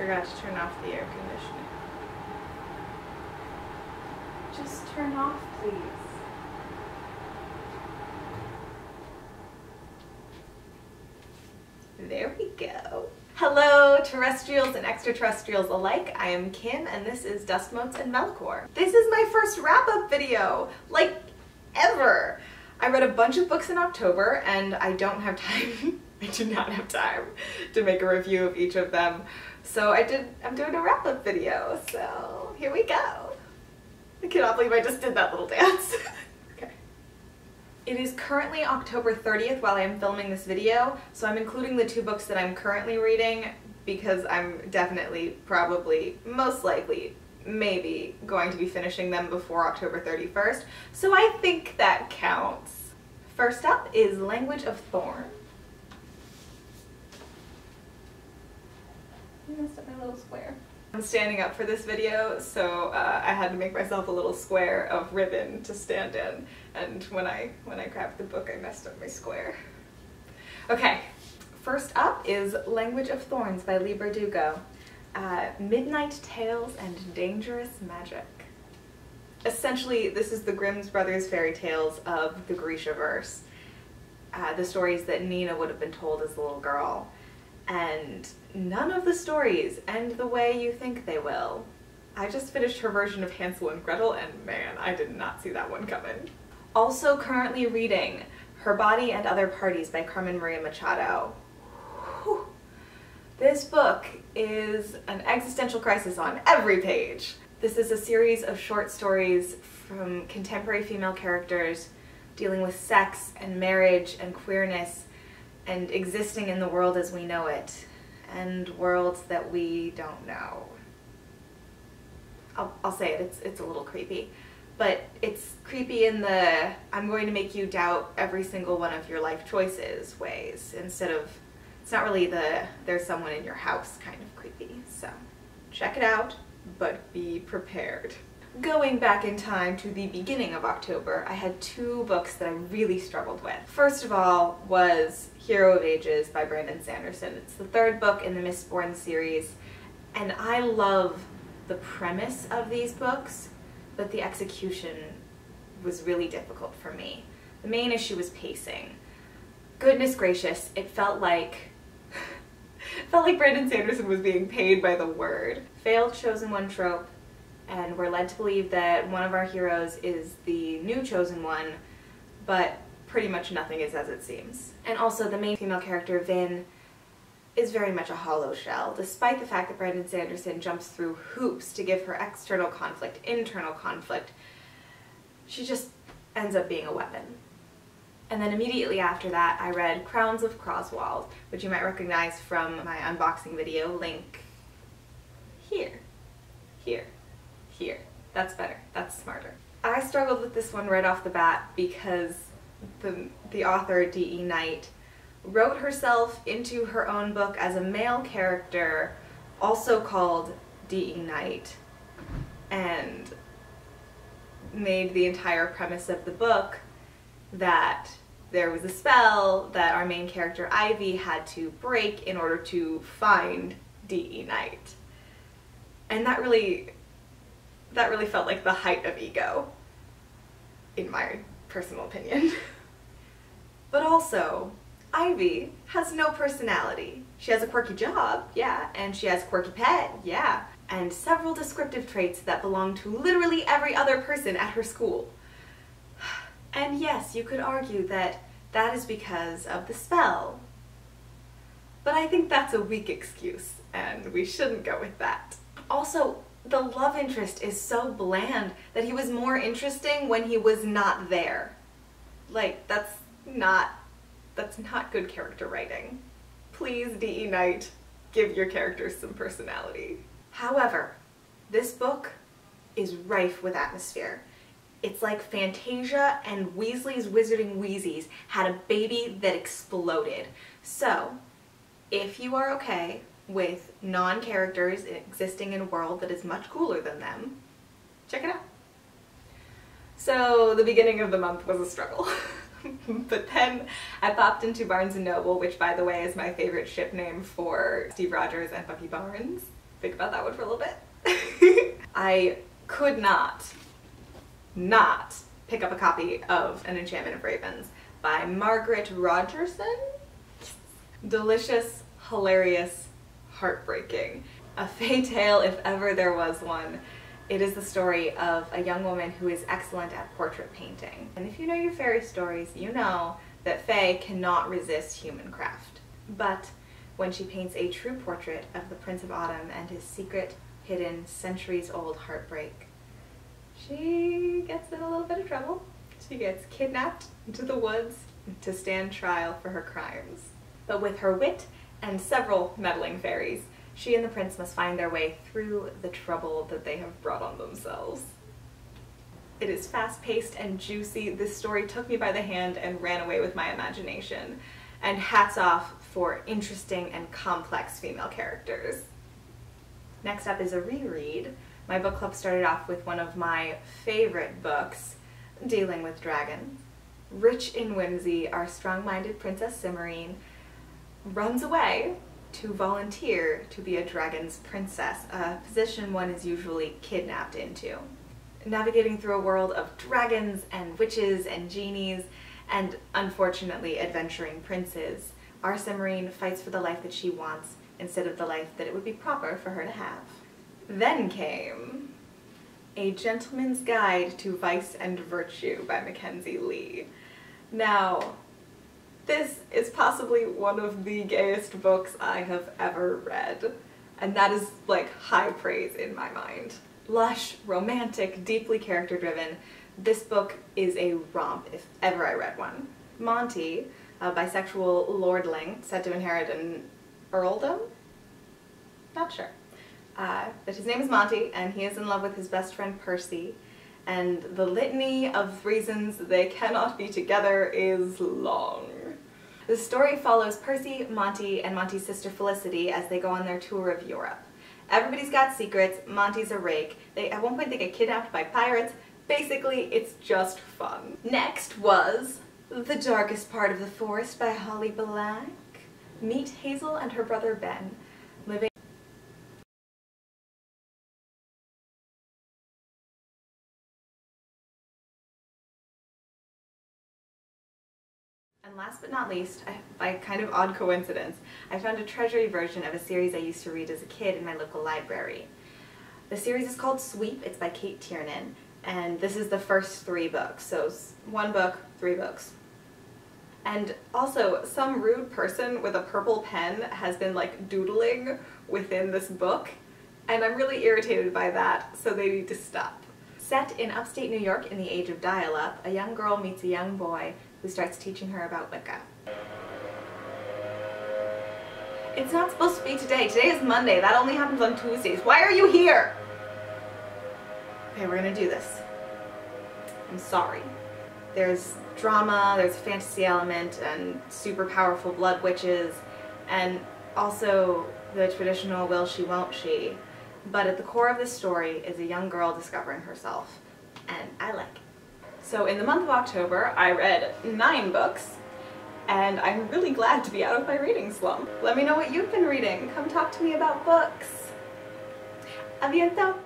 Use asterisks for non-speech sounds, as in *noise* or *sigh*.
forgot to turn off the air conditioning. Just turn off, please. There we go. Hello, terrestrials and extraterrestrials alike. I am Kim, and this is Dust Motes and Vellichor. This is my first wrap-up video, like, ever. I read a bunch of books in October, and I don't have time, *laughs* I do not have time to make a review of each of them. So I did, I'm doing a wrap-up video, so here we go. I cannot believe I just did that little dance. *laughs* Okay. It is currently October 30th while I am filming this video, so I'm including the two books that I'm currently reading because I'm definitely, probably, most likely, maybe going to be finishing them before October 31st, so I think that counts. First up is Language of Thorn. I messed up my little square. I'm standing up for this video, so uh, I had to make myself a little square of ribbon to stand in. And when I when I grabbed the book, I messed up my square. Okay, first up is Language of Thorns by Leigh Bardugo. Uh, Midnight Tales and Dangerous Magic. Essentially, this is the Grimm's Brothers fairy tales of the Grishaverse. Uh, the stories that Nina would have been told as a little girl and none of the stories end the way you think they will. I just finished her version of Hansel and Gretel and man, I did not see that one coming. Also currently reading Her Body and Other Parties by Carmen Maria Machado. Whew. This book is an existential crisis on every page. This is a series of short stories from contemporary female characters dealing with sex and marriage and queerness and existing in the world as we know it, and worlds that we don't know. I'll, I'll say it, it's, it's a little creepy. But it's creepy in the, I'm going to make you doubt every single one of your life choices ways, instead of, it's not really the, there's someone in your house kind of creepy. So, check it out, but be prepared. Going back in time to the beginning of October, I had two books that I really struggled with. First of all was Hero of Ages by Brandon Sanderson. It's the third book in the Mistborn series, and I love the premise of these books, but the execution was really difficult for me. The main issue was pacing. Goodness gracious, it felt like *laughs* felt like Brandon Sanderson was being paid by the word. Failed chosen one trope, and we're led to believe that one of our heroes is the new chosen one, but pretty much nothing is as it seems. And also the main female character, Vin, is very much a hollow shell, despite the fact that Brandon Sanderson jumps through hoops to give her external conflict, internal conflict. She just ends up being a weapon. And then immediately after that, I read Crowns of Croswald, which you might recognize from my unboxing video, link here, here here. That's better. That's smarter. I struggled with this one right off the bat because the, the author, D.E. Night, wrote herself into her own book as a male character, also called D.E. Night, and made the entire premise of the book that there was a spell that our main character Ivy had to break in order to find D.E. Night. And that really that really felt like the height of ego, in my personal opinion. *laughs* but also, Ivy has no personality. She has a quirky job, yeah, and she has a quirky pet, yeah, and several descriptive traits that belong to literally every other person at her school. *sighs* And yes, you could argue that that is because of the spell. But I think that's a weak excuse, and we shouldn't go with that. Also, the love interest is so bland that he was more interesting when he was not there. Like, that's not, that's not good character writing. Please, D.E. Night, give your characters some personality. However, this book is rife with atmosphere. It's like Fantasia and Weasley's Wizarding Wheezies had a baby that exploded. So, if you are okay with non-characters existing in a world that is much cooler than them, check it out. So the beginning of the month was a struggle. *laughs* but then I popped into Barnes & Noble, which by the way is my favorite ship name for Steve Rogers and Bucky Barnes. think about that one for a little bit. *laughs* I could not, not pick up a copy of An Enchantment of Ravens by Margaret Rogerson. Delicious, hilarious, heartbreaking. A *laughs* fae tale if ever there was one. It is the story of a young woman who is excellent at portrait painting. And if you know your fairy stories, you know that fae cannot resist human craft. But when she paints a true portrait of the Prince of Autumn and his secret, hidden, centuries-old heartbreak, she gets in a little bit of trouble. She gets kidnapped into the woods to stand trial for her crimes. But with her wit and several meddling fairies, she and the prince must find their way through the trouble that they have brought on themselves. It is fast-paced and juicy. This story took me by the hand and ran away with my imagination. And hats off for interesting and complex female characters. Next up is a reread. My book club started off with one of my favorite books, Dealing with Dragons. Rich in whimsy, our strong-minded Princess Cimorene runs away to volunteer to be a dragon's princess, a position one is usually kidnapped into. Navigating through a world of dragons and witches and genies, and unfortunately adventuring princes, Cimorene fights for the life that she wants instead of the life that it would be proper for her to have. Then came A Gentleman's Guide to Vice and Virtue by Mackenzie Lee. Now, this is possibly one of the gayest books I have ever read, and that is like high praise in my mind. Lush, romantic, deeply character driven, this book is a romp if ever I read one. Monty, a bisexual lordling set to inherit an earldom? Not sure. Uh, but his name is Monty, and he is in love with his best friend Percy, and the litany of reasons they cannot be together is long. The story follows Percy, Monty, and Monty's sister Felicity as they go on their tour of Europe. Everybody's got secrets, Monty's a rake, they, at one point they get kidnapped by pirates, basically it's just fun. Next was The Darkest Part of the Forest by Holly Black. Meet Hazel and her brother Ben, last but not least, I, by kind of odd coincidence, I found a treasury version of a series I used to read as a kid in my local library. The series is called Sweep, it's by Cate Tiernan, and this is the first three books, so one book, three books. And also, some rude person with a purple pen has been like doodling within this book, and I'm really irritated by that, so they need to stop. Set in upstate New York in the age of dial-up, a young girl meets a young boy who starts teaching her about Wicca. It's not supposed to be today. Today is Monday. That only happens on Tuesdays. Why are you here? Okay, we're gonna do this. I'm sorry. There's drama, there's a fantasy element, and super powerful blood witches, and also the traditional will she won't she. But at the core of this story is a young girl discovering herself, and I like it. So in the month of October, I read nine books, and I'm really glad to be out of my reading slump. Let me know what you've been reading. Come talk to me about books. Aviento!